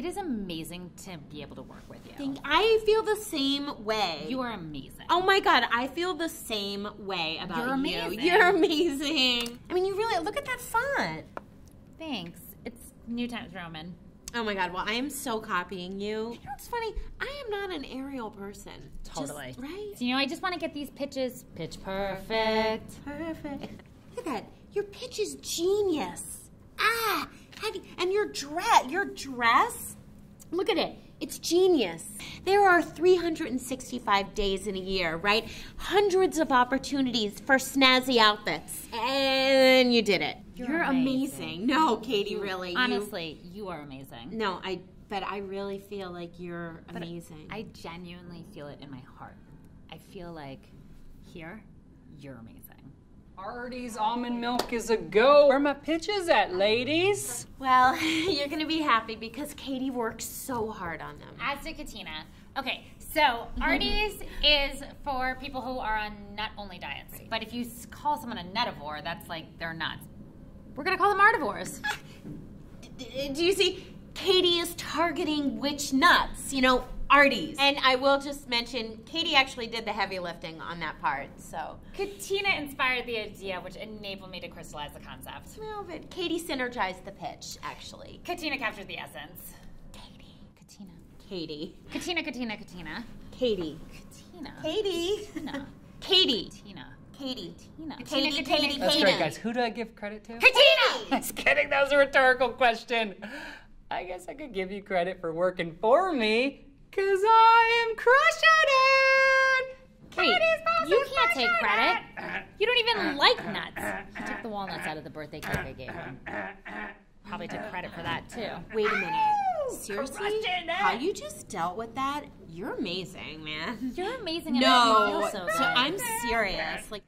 It is amazing to be able to work with you. Think I feel the same way. You are amazing. Oh my god, I feel the same way about You're you. amazing. You're amazing. I mean, you really look at that font. Thanks. It's New Times Roman. Oh my god, well, I am so copying you. You know what's funny? I am not an Arial person. Just- Totally. right? So, you know, I just want to get these pitches pitch perfect. Perfect. Look at that. Your pitch is genius. Ah, how do- and your dress, your dress. Look at it. It's genius. There are 365 days in a year, right? Hundreds of opportunities for snazzy outfits. And you did it. You're amazing. amazing. No, Catie, really. you- Honestly, you are amazing. no, I but I really feel like you're But amazing. I genuinely feel it in my heart. I feel like here, you're amazing. Artie's almond milk is a go. Where my pitches at, ladies? well, you're going to be happy because Catie works so hard on them. As to Katina. Okay, so Artie's is for people who are on nut only diets. But if you call someone a nutivore, that's like they're nuts. We're gonna call them artivores. Do you see? Catie is targeting which nuts, you know, Artie's. And I will just mention, Catie actually did the heavy lifting on that part, so. Katina inspired the idea, which enabled me to crystallize the concept. Well, but Catie synergized the pitch, actually. Katina captured the essence. Catie. Katina. Catie. Katina, Katina, Katina. Catie. Katina. Catie. Katina. Catie. Katina. Catie. Katina. Catie, Katina, Catie, Katina. That's Catie. great, guys. Who do I give credit to? Katina! Just kidding. That was a rhetorical question. I guess I could give you credit for working for me, Cause I am crushing it. Wait, you can't take credit. You don't even like nuts. He took the walnuts out of the birthday cake they gave him. Probably took credit for that too. Wait a minute. Seriously, how you just dealt with that? You're amazing, man. You're amazing. no, so so I'm serious. Like.